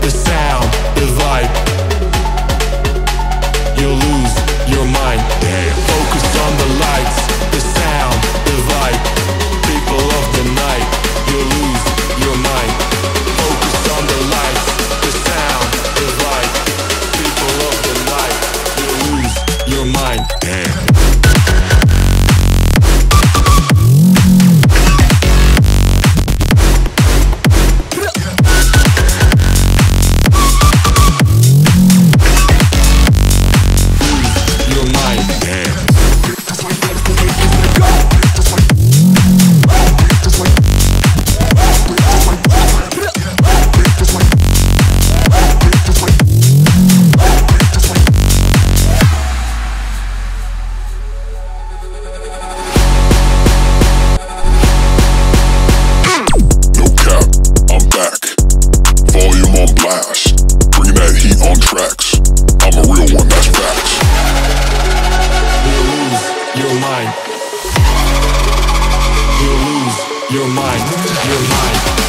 The sound, the vibe. You'll lose your mind. Focus on the lights, the sound, the vibe. People of the night, you lose your mind. Focus on the lights, the sound, the vibe. People of the night, you lose your mind. Damn. You're mine, you're mine.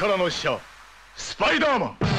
からの使者スパイダーマン。